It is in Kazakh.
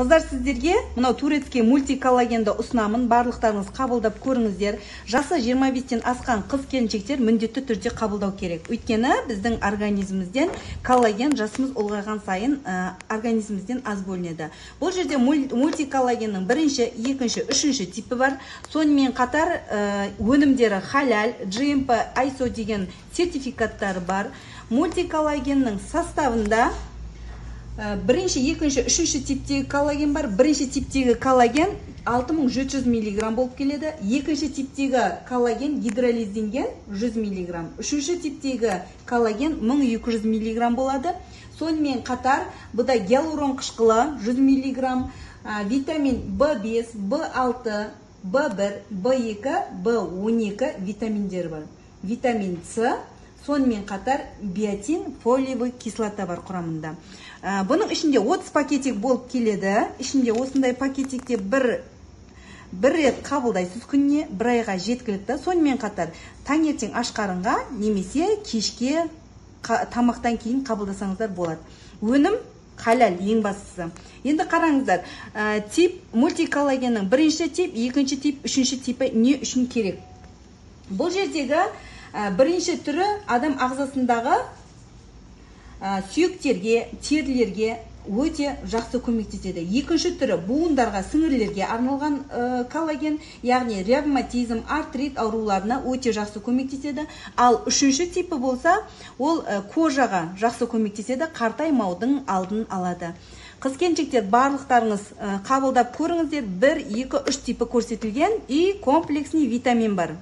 қыздар сіздерге мынау турецкий мультиколлагенді ұсынамын. Барлықтарыңыз қабылдап көріңіздер. Жасы 25-тен асқан қыз келіншектер міндетті түрде қабылдау керек. Өйткені біздің организмімізден коллаген жасымыз ұлғайған сайын ә, организмімізден аз бөлінеді. Бұл жерде мультиколлагеннің бірінші екінші үшінші типі бар. Сонымен қатар ә, өнімдері халяль gmp ISO деген сертификаттары бар. Мультиколлагеннің составында бірінші екінші үшінші типтегі коллаген бар. Бірінші типтегі коллаген 6700 миллиграмм болып келеді. Екінші типтегі коллаген гидролизденген 100 миллиграмм. Үшінші типтегі коллаген 1200 миллиграмм болады. Сонымен қатар бұда гиалурон қышқылы 100 миллиграмм витамин b5 b6 b1 b2 b12 витаминдері бар. Витамин с сонымен қатар биотин фолиевый кислота бар құрамында. Ә, бұның ішінде 30 пакетик болып келеді. Ішінде осындай пакетикте бір бір рет қабылдайсыз күніне бір айға жеткілікті. Сонымен қатар таңертең аш қарынға немесе кешке тамақтан кейін қабылдасаңыздар болады. Өнім халал ең бастысы. Енді қараңыздар ә, тип мультиколлагеннің бірінші тип екінші тип үшінші типі не үшін керек? Бұл жердегі бірінші түрі адам ағзасындағы ә, сүйектерге терілерге өте жақсы көмектеседі. Екінші түрі буындарға сіңірлерге арналған ә, коллаген яғни ревматизм артрит ауруларына өте жақсы көмектеседі. Ал үшінші типі болса ол кожаға жақсы көмектеседі қартаймаудың алдын алады. Қыз келіншектер барлықтарыңыз қабылдап көріңіздер. Бір екі үш типі көрсетілген и комплексный витамин бар.